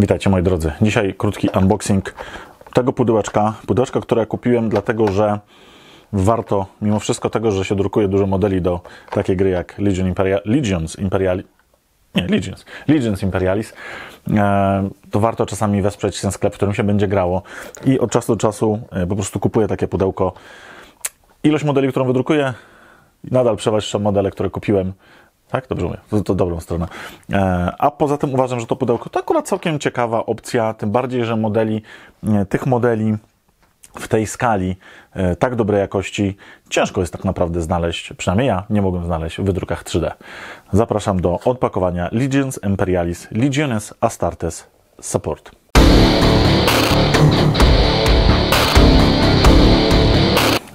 Witajcie moi drodzy. Dzisiaj krótki unboxing tego pudełeczka. Pudełeczka, które kupiłem dlatego, że warto, mimo wszystko tego, że się drukuje dużo modeli do takiej gry jak Legion Imperial, Legions Imperialis, nie, Legions, Legions Imperialis, e, to warto czasami wesprzeć ten sklep, w którym się będzie grało i od czasu do czasu e, po prostu kupuję takie pudełko. Ilość modeli, którą wydrukuję, nadal przewyższa modele, które kupiłem tak, dobrze mówię, to, to dobrą stronę. E, a poza tym uważam, że to pudełko to akurat całkiem ciekawa opcja, tym bardziej, że modeli, e, tych modeli w tej skali e, tak dobrej jakości ciężko jest tak naprawdę znaleźć, przynajmniej ja nie mogłem znaleźć w wydrukach 3D. Zapraszam do odpakowania Legions Imperialis Legiones Astartes Support.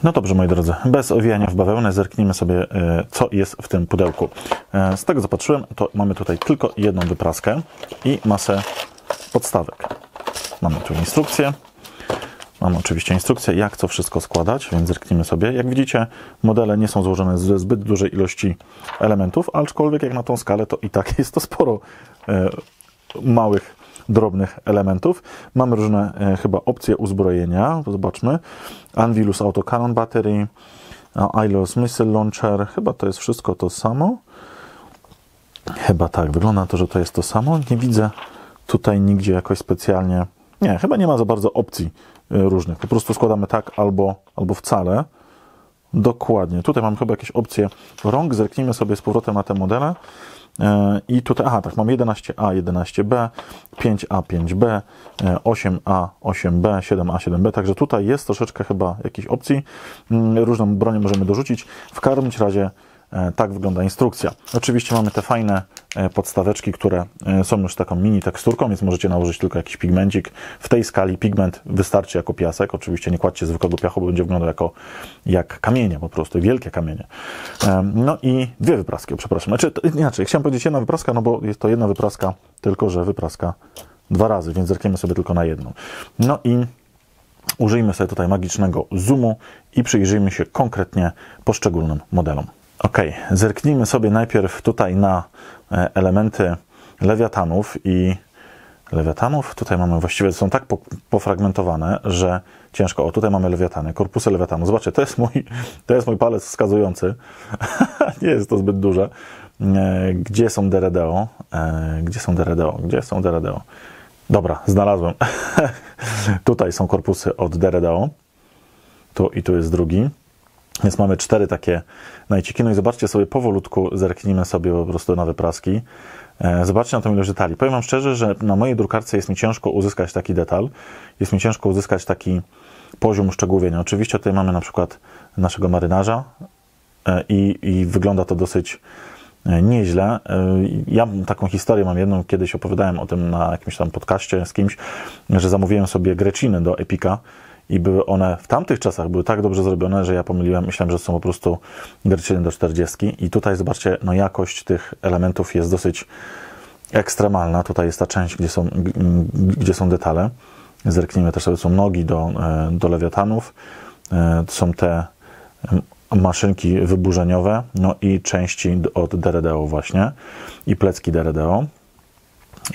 No dobrze, moi drodzy, bez owijania w bawełnę zerknijmy sobie, e, co jest w tym pudełku. E, z tego, co patrzyłem, to mamy tutaj tylko jedną wypraskę i masę podstawek. Mamy tu instrukcję. Mamy oczywiście instrukcję, jak co wszystko składać, więc zerknijmy sobie. Jak widzicie, modele nie są złożone ze zbyt dużej ilości elementów, aczkolwiek jak na tą skalę, to i tak jest to sporo e, małych drobnych elementów. Mamy różne e, chyba opcje uzbrojenia. Zobaczmy. Anvilus Autocannon Battery, ILOS Missile Launcher. Chyba to jest wszystko to samo. Chyba tak. Wygląda to, że to jest to samo. Nie widzę tutaj nigdzie jakoś specjalnie... Nie, chyba nie ma za bardzo opcji e, różnych. Po prostu składamy tak albo, albo wcale. Dokładnie. Tutaj mam chyba jakieś opcje rąk. Zerknijmy sobie z powrotem na te modele. E, I tutaj, aha, tak, mam 11A, 11B, 5A, 5B, 8A, 8B, 7A, 7B, także tutaj jest troszeczkę chyba jakichś opcji. Mm, różną bronię możemy dorzucić. W każdym razie tak wygląda instrukcja. Oczywiście mamy te fajne e, podstaweczki, które e, są już taką mini teksturką, więc możecie nałożyć tylko jakiś pigmencik. W tej skali pigment wystarczy jako piasek. Oczywiście nie kładźcie zwykłego piachu, bo będzie wyglądał jako jak kamienie po prostu, wielkie kamienie. No i dwie wypraski, przepraszam. Znaczy, inaczej, chciałem powiedzieć jedna wypraska, no bo jest to jedna wypraska, tylko że wypraska dwa razy, więc zerkniemy sobie tylko na jedną. No i użyjmy sobie tutaj magicznego zoomu i przyjrzyjmy się konkretnie poszczególnym modelom. Ok, zerknijmy sobie najpierw tutaj na e, elementy lewiatanów i lewiatanów. Tutaj mamy właściwie, są tak pofragmentowane, że ciężko. O, tutaj mamy lewiatany, korpusy lewiatanu. Zobaczcie, to jest mój, to jest mój palec wskazujący. Nie jest to zbyt duże. E, gdzie są Deredeo? E, gdzie są Deredeo? Gdzie są Deredeo? Dobra, znalazłem. tutaj są korpusy od Deredeo. Tu i tu jest drugi. Więc mamy cztery takie najciki. No i zobaczcie sobie powolutku, zerknijmy sobie po prostu na wypraski. E, zobaczcie na tą ilość detali. Powiem Wam szczerze, że na mojej drukarce jest mi ciężko uzyskać taki detal. Jest mi ciężko uzyskać taki poziom uszczegółowienia. Oczywiście tutaj mamy na przykład naszego marynarza e, i, i wygląda to dosyć e, nieźle. Ja taką historię mam jedną, kiedyś opowiadałem o tym na jakimś tam podcaście z kimś, że zamówiłem sobie greciny do Epika i były one w tamtych czasach były tak dobrze zrobione, że ja pomyliłem, myślałem, że są po prostu grczyny do 40 i tutaj zobaczcie, no jakość tych elementów jest dosyć ekstremalna. Tutaj jest ta część, gdzie są, gdzie są detale. Zerknijmy też sobie, są nogi do, e, do lewiatanów, e, są te maszynki wyburzeniowe, no i części od Deredeo właśnie i plecki Deredeo.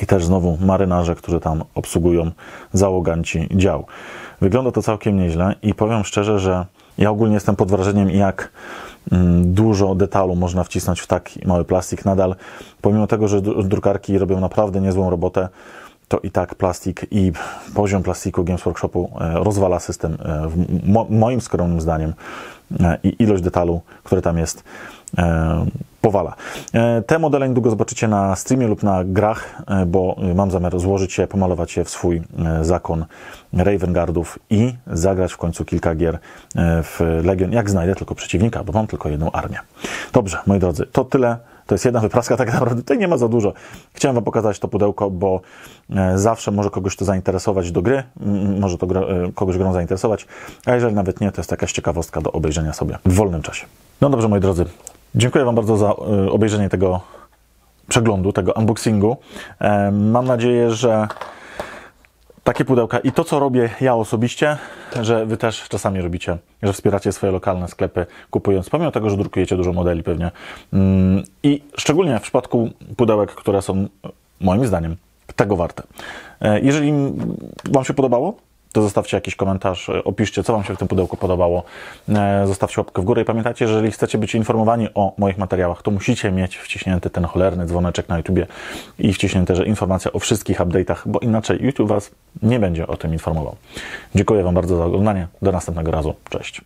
I też znowu marynarze, którzy tam obsługują załoganci dział. Wygląda to całkiem nieźle i powiem szczerze, że ja ogólnie jestem pod wrażeniem, jak mm, dużo detalu można wcisnąć w taki mały plastik. Nadal, pomimo tego, że drukarki robią naprawdę niezłą robotę, to i tak plastik i poziom plastiku Games Workshopu e, rozwala system, e, moim skromnym zdaniem, e, i ilość detalu, który tam jest, powala. E, te modele niedługo zobaczycie na streamie lub na grach, e, bo mam zamiar złożyć je, pomalować je w swój e, zakon Raven Guardów i zagrać w końcu kilka gier w Legion, jak znajdę tylko przeciwnika, bo mam tylko jedną armię. Dobrze, moi drodzy, to tyle. To jest jedna wypraska, tak naprawdę tutaj nie ma za dużo. Chciałem Wam pokazać to pudełko, bo zawsze może kogoś to zainteresować do gry, może to kogoś grą zainteresować, a jeżeli nawet nie, to jest jakaś ciekawostka do obejrzenia sobie w wolnym czasie. No dobrze, moi drodzy, Dziękuję Wam bardzo za e, obejrzenie tego przeglądu, tego unboxingu. E, mam nadzieję, że takie pudełka i to, co robię ja osobiście, że Wy też czasami robicie, że wspieracie swoje lokalne sklepy kupując, pomimo tego, że drukujecie dużo modeli pewnie. Mm, I szczególnie w przypadku pudełek, które są moim zdaniem tego warte. E, Jeżeli Wam się podobało, to zostawcie jakiś komentarz, e, opiszcie, co Wam się w tym pudełku podobało, e, zostawcie łapkę w górę i pamiętajcie, że jeżeli chcecie być informowani o moich materiałach, to musicie mieć wciśnięty ten cholerny dzwoneczek na YouTubie i wciśnięte, że informacja o wszystkich update'ach, bo inaczej YouTube Was nie będzie o tym informował. Dziękuję Wam bardzo za oglądanie, do następnego razu, cześć.